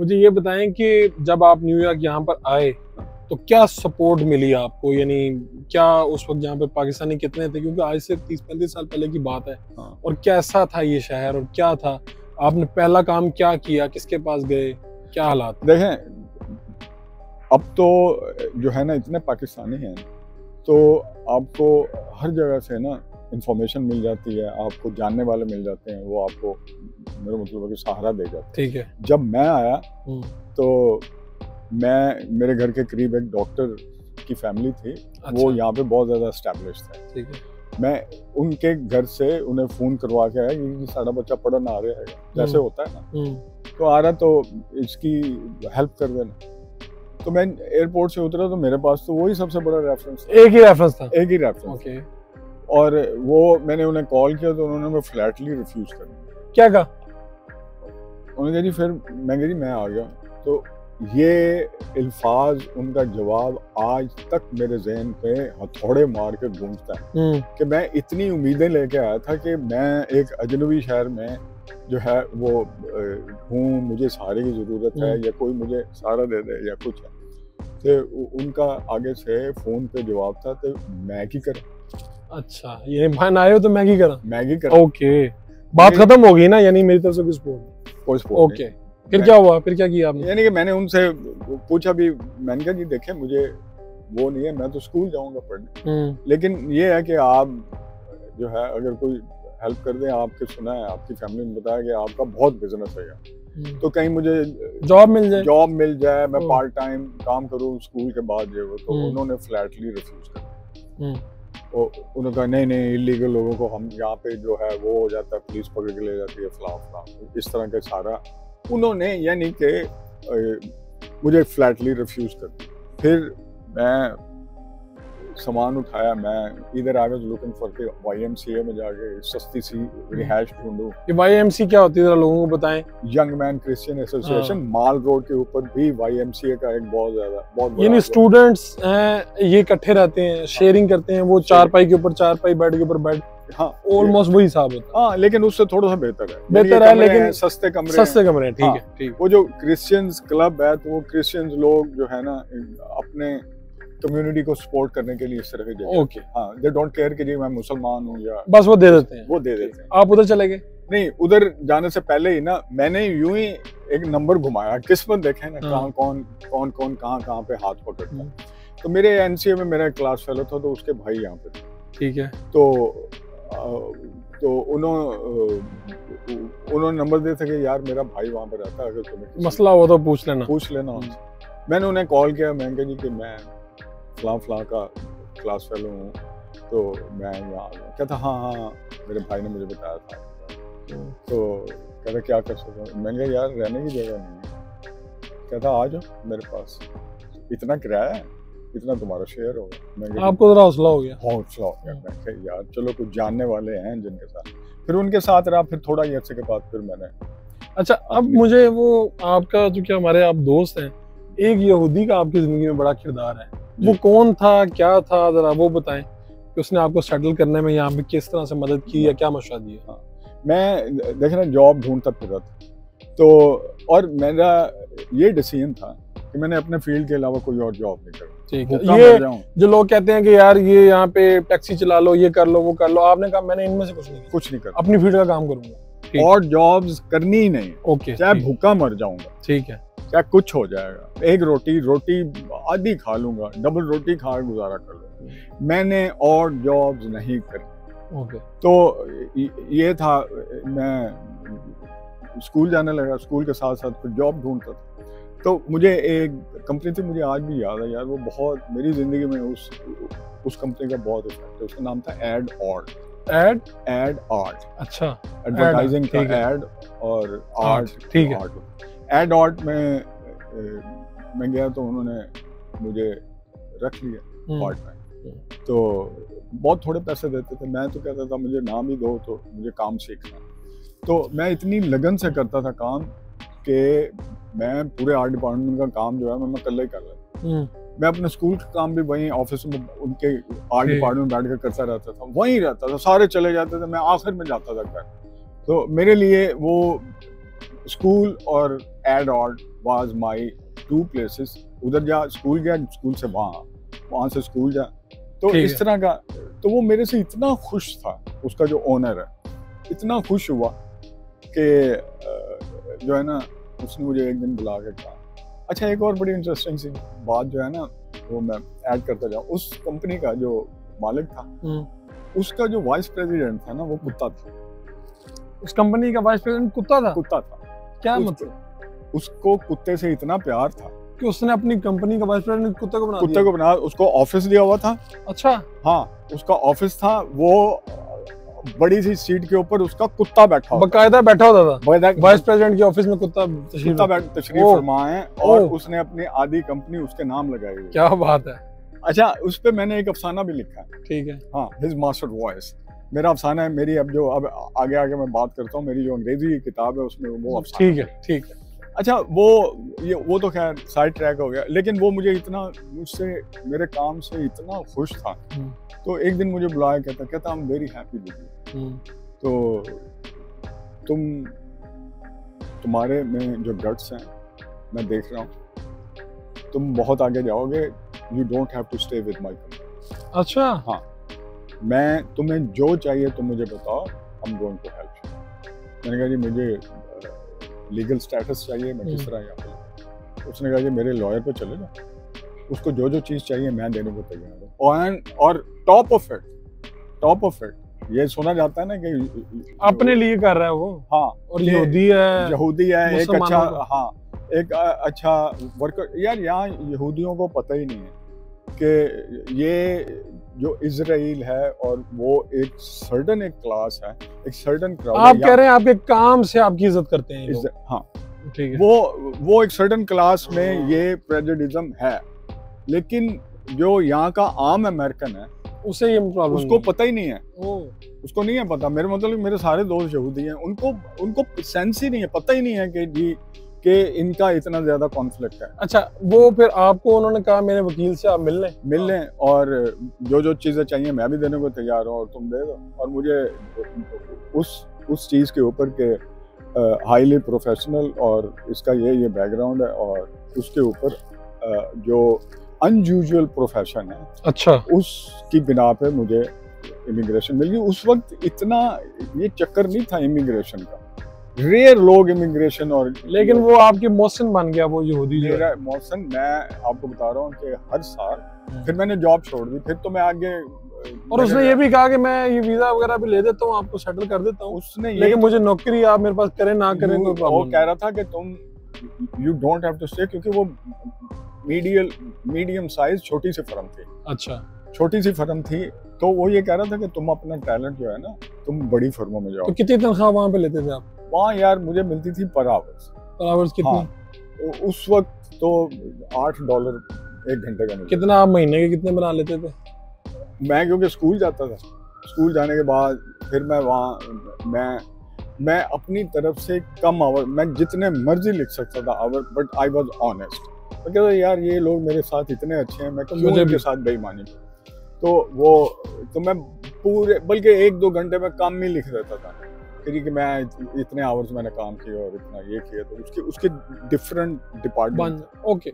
मुझे ये बताएँ कि जब आप न्यूयॉर्क यहाँ पर आए तो क्या सपोर्ट मिली आपको? यानी क्या उस वक्त यहाँ पे पाकिस्तानी कितने थे? क्योंकि आज से तीस पैंतीस साल पहले की बात है। हाँ। और कैसा था ये शहर और क्या था? आपने पहला काम क्या किया? किसके पास गए? क्या हालात? देखें अब तो जो है ना इतने पाकिस्तानी हैं तो आपको हर जगह से ना इंफॉर्मेशन मिल जाती है आपको जानने वाले मिल जाते हैं वो आपको मेरा मतलब है कि सहारा दे जाते ठीक है। जब मैं आया हम्म, तो मैं मेरे घर के करीब एक डॉक्टर की फैमिली थी अच्छा, वो यहाँ पे बहुत ज़्यादा स्टैब्लिश थे ठीक है। मैं उनके घर से उन्हें फ़ोन करवा के आया कि साਡਾ बच्चा पढ़न आ रहा है। जैसे हम्म। होता है ना। हम्म, तो आ रहा तो इसकी हेल्प कर देना। तो मैं एयरपोर्ट से उतरा तो मेरे पास तो वही सबसे बड़ा रेफरेंस एक ही रेफरेंस था। एक ही रेफरेंस ओके और वो मैंने उन्हें कॉल किया तो उन्होंने मैं फ्लैटली रिफ्यूज कर दिया। क्या कहा? उन्होंने कहा जी फिर मैं कहा जी मैं आ गया। तो ये अल्फाज उनका जवाब आज तक मेरे जहन पे हथौड़े मार के गूंजता है। हम्म, कि मैं इतनी उम्मीदें लेके आया था कि मैं एक अजनबी शहर में जो है वो हूँ मुझे सहारे की ज़रूरत है हम्म। या कोई मुझे सहारा दे दे या कुछ है। तो उनका आगे से फ़ोन पे जवाब था तो मैं की कर? अच्छा ये भाई आए हो तो मैगी करा। मैगी कर। ओके बात खत्म हो गई ना यानी मेरी तरफ़ से कुछ सपोर्ट ओके फिर क्या हुआ? फिर क्या किया आपने? यानी कि मैंने उनसे पूछा भी मैंने कहा जी देखें मुझे वो नहीं है मैं तो स्कूल जाऊँगा पढ़ने। हम्म, लेकिन ये है कि आप जो है अगर कोई हेल्प कर दे आपके सुना है आपकी फैमिली ने बताया कि आपका बहुत बिज़नेस है यहाँ हम्म, तो कहीं मुझे जॉब मिल जाए। जॉब मिल जाए मैं। पार्ट टाइम काम करूँ स्कूल के बाद जो वो तो हम्म। उन्होंने फ्लैटली रिफ्यूज कर दिया। उन्होंने कहा, नहीं नहीं इलीगल लोगों को हम यहाँ पे जो है वो हो जाता है पुलिस पकड़ के ले जाती है फला फला इस तरह का सारा उन्होंने, यानी कि मुझे फ्लैटली रिफ्यूज कर दिया। फिर मैं सामान उठाया मैं इधर आ गया looking for K Y M C A में जाके सस्ती सी रिहाइश ढूंढूं। ये वाई एम सी क्या होती है जरा लोगों को बताएँ। यंग मैन क्रिश्चियन एसोसिएशन हाँ। माल रोड के ऊपर भी वाई एम सी ए का एक बहुत ज़्यादा बहुत यानी स्टूडेंट्स हैं ये इकट्ठे रहते हैं शेयरिंग करते हैं वो चार पाई के ऊपर चार पाई बेड के ऊपर बेड हाँ ऑलमोस्ट वही हिसाब होता हाँ। लेकिन उससे थोड़ा सा बेहतर है। बेहतर है, लेकिन सस्ते कमरे सस्ते कमरे हैं ठीक हाँ। है ठीक। वो जो क्रिश्चियंस क्लब है तो वो क्रिश्चियंस लोग जो है ना अपने कम्युनिटी को सपोर्ट करने के लिए इस तरह के ओके हाँ दे डोंट केयर कि जी मैं मुसलमान हूँ या बस वो दे देते हैं। वो दे देते हैं। आप उधर चले गए? नहीं उधर जाने से पहले ही ना मैंने यूँ ही एक नंबर घुमाया। किस्मत देखे ना हाँ। कहाँ कौन कौन कौन कहाँ कहाँ पे हाथ पकड़ता हम्म। है। तो मेरे एनसीए में मेरा क्लास फेलो था तो उसके भाई यहाँ पे थे। ठीक है। तो तो उन्होंने उन्होंने नंबर दिए थे कि यार मेरा भाई वहाँ पे रहता है अगर तुम्हें मसला हुआ तो पूछ लेना। पूछ लेना मैंने उन्हें कॉल किया मैं कहा जी कि मैं फलां फलां का क्लास फेलो हूँ तो मैं यहाँ आ गया। कहता हाँ हाँ हाँ, मेरे भाई ने मुझे बताया था। तो कहता क्या कर सकता हूँ? मैंने कहा यार रहने की जगह नहीं है। कहता आ जाओ मेरे पास। इतना किराया है इतना तुम्हारा शेयर होगा। मैं आपको जरा हौसला हो गया। हौसला हो गया। मैं कहा यार चलो कुछ जानने वाले हैं जिनके साथ। फिर उनके साथ रहा फिर थोड़ा ही अर्से के बाद फिर मैंने अच्छा अब मुझे वो आपका जो क्या हमारे आप दोस्त हैं एक यहूदी का आपकी ज़िंदगी में बड़ा किरदार है। वो कौन था क्या था जरा वो बताएँ कि उसने आपको सेटल करने में यहाँ पे किस तरह से मदद की या क्या मशवरा दिया? मैं देखे ना जॉब ढूंढता फिर रहा था। तो और मेरा ये डिसीज़न था कि मैंने अपने फ़ील्ड के अलावा कोई और जॉब नहीं करनी ठीक है। ये जो लोग कहते हैं कि यार ये यहाँ पे टैक्सी चला लो ये कर लो वो कर लो आपने कहा मैंने इनमें से कुछ नहीं कुछ नहीं कर। अपनी फ़ील्ड का काम करूँगा। और जॉब्स करनी ही नहीं। ओके चाहे भूखा मर जाऊँगा। ठीक है। चाहे कुछ हो जाएगा। एक रोटी रोटी आधी खा लूँगा डबल रोटी खा गुजारा कर लूँगा। मैंने और जॉब्स नहीं करी। ओके तो ये- था मैं स्कूल जाने लगा स्कूल के साथ साथ फिर जॉब ढूंढता था। तो मुझे एक कंपनी थी मुझे आज भी याद है यार वो बहुत मेरी ज़िंदगी में उस उस कंपनी का बहुत इफ़ेक्ट है। उसका नाम था ad art ad ad art अच्छा। एडवर्टाइजिंग का एड और आर्ट ठीक है। आर्ट एड आर्ट में मैं गया तो उन्होंने मुझे रख लिया हम्म, पार्ट टाइम तो बहुत थोड़े पैसे देते थे। मैं तो कहता था मुझे नाम ही दो तो मुझे काम सीखना। तो मैं इतनी लगन से करता था काम कि मैं पूरे आर्ट डिपार्टमेंट का काम जो है मैं मैं कल ही कर रहा था। मैं अपने स्कूल का काम भी वहीं ऑफ़िस में उनके आर्ट डिपार्टमेंट में बैठ कर करता रहता था। वहीं रहता था सारे चले जाते थे। मैं आखिर में जाता था घर। तो मेरे लिए वो स्कूल और ad odd was my two places उधर जा स्कूल गया स्कूल से वहाँ वहाँ से स्कूल जा। तो इस तरह का तो वो मेरे से इतना खुश था उसका जो ओनर है इतना खुश हुआ कि जो है ना उसने मुझे एक दिन बुला के कहा। अच्छा एक और बड़ी इंटरेस्टिंग सी बात जो है ना वो मैं ऐड करता जाऊँ। उस कंपनी का जो मालिक था हम्म। उसका जो वाइस प्रेसिडेंट था ना वो कुत्ता था। उस कंपनी का वाइस प्रेसिडेंट कुत्ता था? कुत्ता था। क्या उस- मतलब? उसको कुत्ते से इतना प्यार था कि उसने अपनी कंपनी का वाइस प्रेसिडेंट कुत्ते को बना कुत्ते को बना उसको ऑफ़िस दिया हुआ था। अच्छा। हाँ उसका ऑफ़िस था वो बड़ी सी सीट के ऊपर उसका कुत्ता बैठा बकायदा बैठा होता था। वाइस प्रेसिडेंट के ऑफ़िस में कुत्ता कुत्ता बैठ तशरीफ़ ओह। फरमा है और उसने अपनी आधी कंपनी उसके नाम लगाई हुई। क्या बात है। अच्छा उस पे मैंने एक अफसाना भी लिखा है। ठीक है। हाँ हिज मास्टर वॉइस मेरा अफसाना है मेरी अब जो अब आगे आगे मैं बात करता हूँ मेरी जो अंग्रेज़ी की किताब है उसमें वो अफसाना ठीक है। ठीक है। अच्छा वो ये वो तो खैर साइड ट्रैक हो गया लेकिन वो मुझे इतना मुझसे मेरे काम से इतना खुश था। हम्म। तो एक दिन मुझे बुलाया कहता कहता I am very happy with you तो तुम तुम्हारे में जो गट्स हैं मैं देख रहा हूँ। तुम बहुत आगे जाओगे you don't have to stay with my company अच्छा? मैं तुम्हें जो चाहिए तुम मुझे बताओ हम गोइंग टू हेल्प मैंने कहा जी मुझे लीगल स्टेटस चाहिए मैं किस हम्म। तरह यहाँ पे उसने कहा जी मेरे लॉयर पे चले जाओ। उसको जो जो चीज़ चाहिए मैं देने को तैयार हूँ। और top of it top of it ये सुना जाता है ना कि अपने लिए कर रहा है वो। हाँ और यहूदी है यहूदी है एक अच्छा हाँ एक अच्छा वर्कर यार यहाँ यहूदियों को पता ही नहीं है कि ये जो इसराइल है और वो एक सर्टन एक क्लास है एक सर्टन क्राउड आप कह रहे हैं आपके काम से आपकी इज़्ज़त करते हैं हाँ। ठीक है। वो वो एक सर्टन क्लास में ये प्रेजुडिज्म है लेकिन जो यहाँ का आम अमेरिकन है उसे ये प्रॉब्लम उसको पता ही नहीं है। उसको नहीं है पता। मेरे मतलब मेरे सारे दोस्त यहूदी हैं उनको उनको सेंस ही नहीं है पता ही नहीं है कि जी कि इनका इतना ज़्यादा कॉन्फ्लिक्ट है। अच्छा वो फिर आपको उन्होंने कहा मेरे वकील से आप मिल लें। मिल लें और जो जो चीज़ें चाहिए मैं भी देने को तैयार हूँ और तुम दे दो। और मुझे उस उस चीज़ के ऊपर के हाईली प्रोफेशनल और इसका ये ये बैकग्राउंड है और उसके ऊपर जो अनयूजल प्रोफेशन है अच्छा। उसकी बिना पे मुझे इमिग्रेशन मिल गई। उस वक्त इतना ये चक्कर नहीं था इमिग्रेशन का। रेयर लोग इमिग्रेशन और लेकिन वो आपके मौसम बन गया वो यहूदी जो है। मेरा मौसम मैं आपको बता रहा हूँ कि हर साल फिर मैंने जॉब छोड़ दी फिर तो मैं आगे और उसने ये भी कहा कि मैं ये वीज़ा वगैरह भी ले देता हूँ आपको सेटल कर देता हूँ। उसने लेकिन मुझे नौकरी आप मेरे पास करें ना करें कोई वो कह रहा था कि तुम you don't have to stay क्योंकि वो मीडियल मीडियम साइज़ छोटी सी फर्म थी। अच्छा। छोटी सी फर्म थी तो वो ये कह रहा था कि तुम अपना टैलेंट जो है ना तुम बड़ी फर्मों में जाओ। तो कितनी तनख्वाह वहाँ पे लेते थे आप? वहाँ यार मुझे मिलती थी पर आवर्स पर आवर्स कितनी हाँ। उस वक्त तो आठ डॉलर एक घंटे का कितना आप महीने के कितने बना लेते थे मैं क्योंकि स्कूल जाता था स्कूल जाने के बाद फिर मैं वहाँ मैं मैं अपनी तरफ़ से कम आवर मैं जितने मर्ज़ी लिख सकता था our but I was honest मैं कहता यार ये लोग मेरे साथ इतने अच्छे हैं मैं तो क्यों मुझे। साथ बेईमानी? तो वो तो मैं पूरे बल्कि एक दो घंटे में काम ही लिख देता था फिर कि मैं इतने आवर्स मैंने काम किए और इतना ये किया तो उसके उसके डिफरेंट डिपार्टमेंट ओके